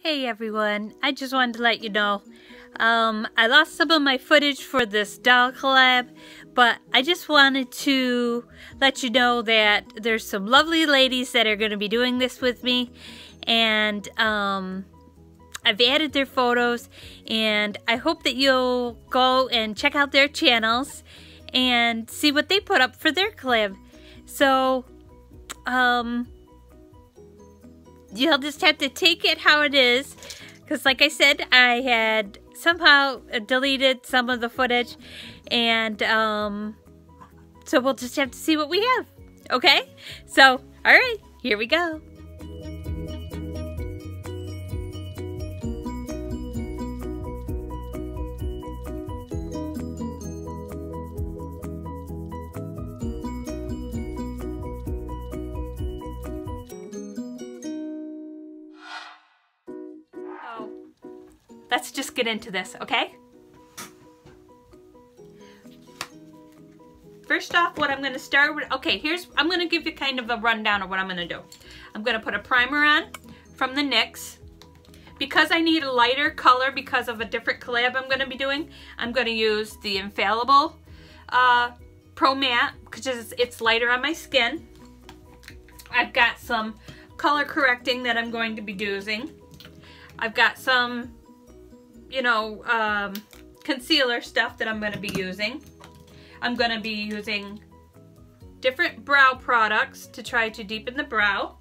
Hey everyone, I just wanted to let you know, um, I lost some of my footage for this doll collab, but I just wanted to let you know that there's some lovely ladies that are going to be doing this with me, and um, I've added their photos, and I hope that you'll go and check out their channels and see what they put up for their collab. So, um, you'll just have to take it how it is. Because like I said, I had somehow deleted some of the footage. And um, so we'll just have to see what we have. Okay? So, all right, here we go. Let's just get into this, okay? First off, what I'm gonna start with, okay, here's, I'm gonna give you kind of a rundown of what I'm gonna do. I'm gonna put a primer on from the NYX. Because I need a lighter color because of a different collab I'm gonna be doing, I'm gonna use the Infallible uh, Pro Matte because it's lighter on my skin. I've got some color correcting that I'm going to be using. I've got some you know, um, concealer stuff that I'm going to be using. I'm going to be using different brow products to try to deepen the brow.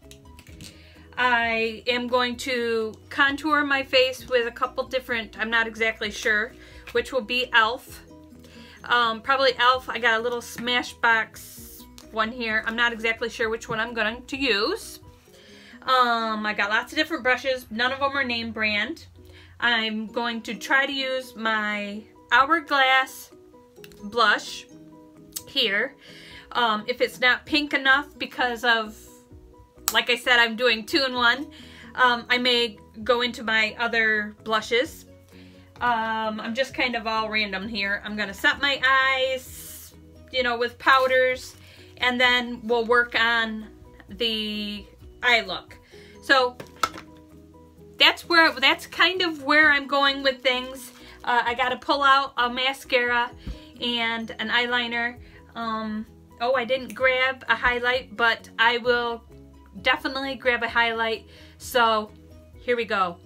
I am going to contour my face with a couple different, I'm not exactly sure, which will be e.l.f. Um, probably e.l.f. I got a little Smashbox one here. I'm not exactly sure which one I'm going to use. Um, I got lots of different brushes. None of them are name brand. I'm going to try to use my Hourglass blush here. Um, if it's not pink enough because of, like I said, I'm doing two-in-one, um, I may go into my other blushes. Um, I'm just kind of all random here. I'm going to set my eyes, you know, with powders, and then we'll work on the eye look. So that's where that's kind of where I'm going with things. Uh, I got to pull out a mascara and an eyeliner. Um, oh, I didn't grab a highlight, but I will definitely grab a highlight. So here we go.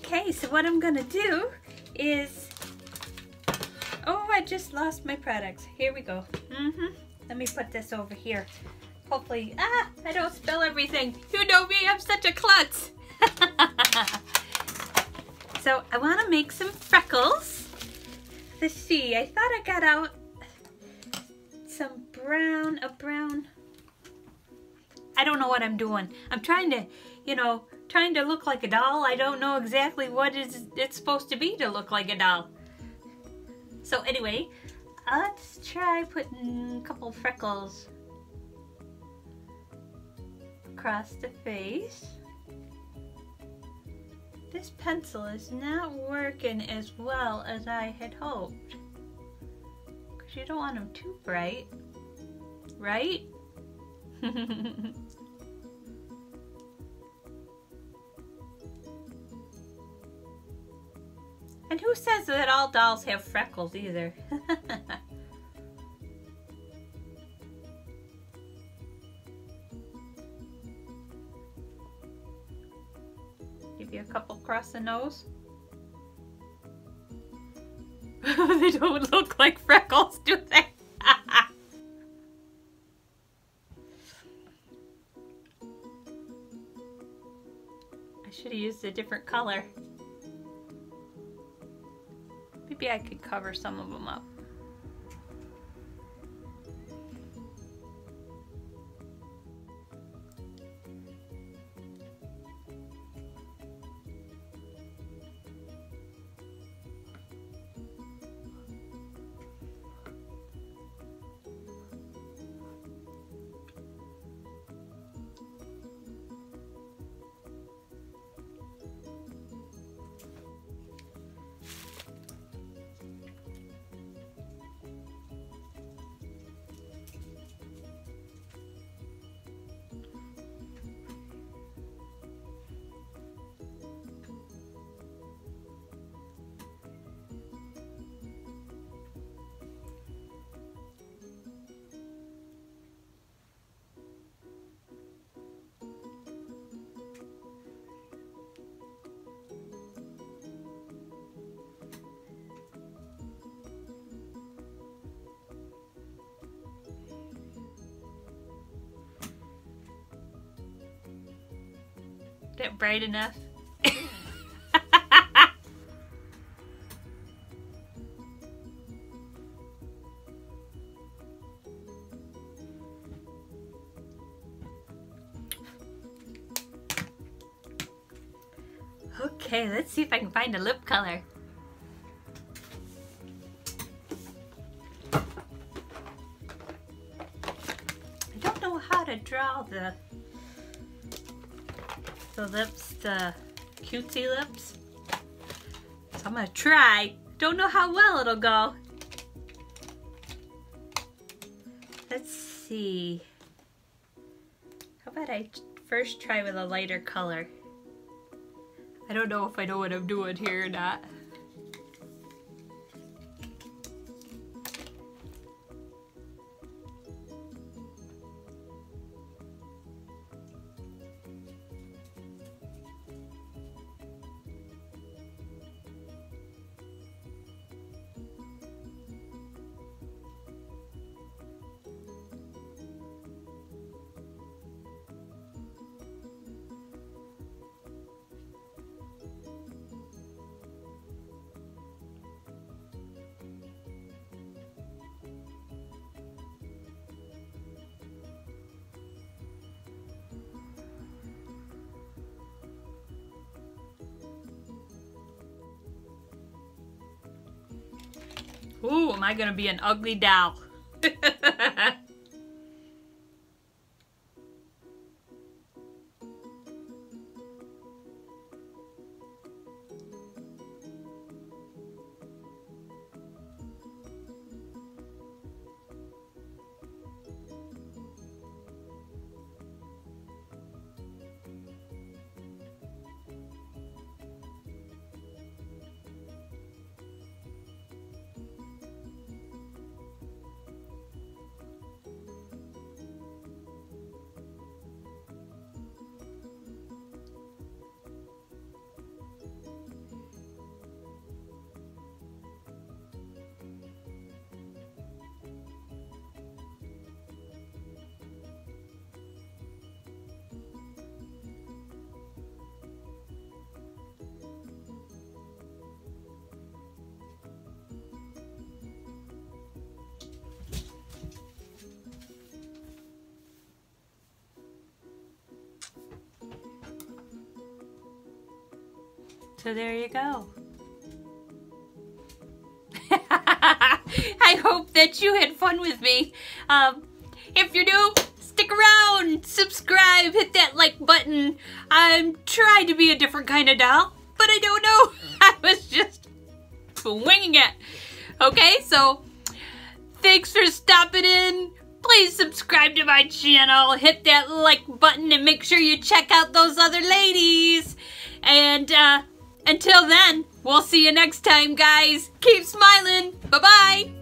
Okay, so what I'm gonna do is, oh, I just lost my products. Here we go. Mm-hmm. Let me put this over here. Hopefully, ah, I don't spill everything. You know me, I'm such a klutz. so I wanna make some freckles. Let's see, I thought I got out some brown, a brown, I don't know what I'm doing. I'm trying to, you know, trying to look like a doll. I don't know exactly what is it's supposed to be to look like a doll. So anyway, let's try putting a couple freckles across the face. This pencil is not working as well as I had hoped. Because you don't want them too bright, right? And who says that all dolls have freckles either? Give you a couple across the nose. they don't look like freckles, do they? I should have used a different color. Maybe I could cover some of them up. That bright enough? okay, let's see if I can find a lip color. I don't know how to draw the the lips, the cutesy lips. So I'm gonna try. Don't know how well it'll go. Let's see. How about I first try with a lighter color? I don't know if I know what I'm doing here or not. Ooh, am I gonna be an ugly doll? So there you go. I hope that you had fun with me. Um, if you're new, stick around, subscribe, hit that like button. I'm trying to be a different kind of doll, but I don't know. I was just winging it. Okay, so thanks for stopping in. Please subscribe to my channel, hit that like button, and make sure you check out those other ladies. And, uh, until then, we'll see you next time, guys. Keep smiling. Bye-bye.